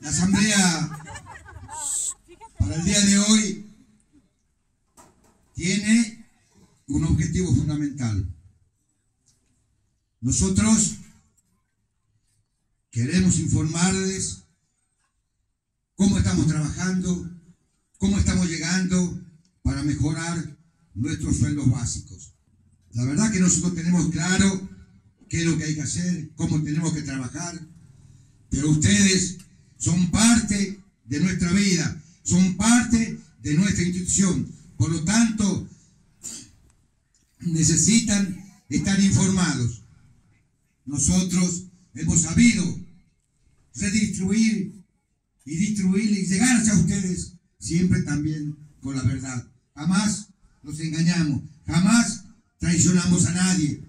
La asamblea para el día de hoy tiene un objetivo fundamental. Nosotros queremos informarles cómo estamos trabajando, cómo estamos llegando para mejorar nuestros sueldos básicos. La verdad que nosotros tenemos claro qué es lo que hay que hacer, cómo tenemos que trabajar, pero ustedes de nuestra vida, son parte de nuestra institución. Por lo tanto, necesitan estar informados. Nosotros hemos sabido redistribuir y distribuir y llegar hacia ustedes siempre también con la verdad. Jamás nos engañamos, jamás traicionamos a nadie,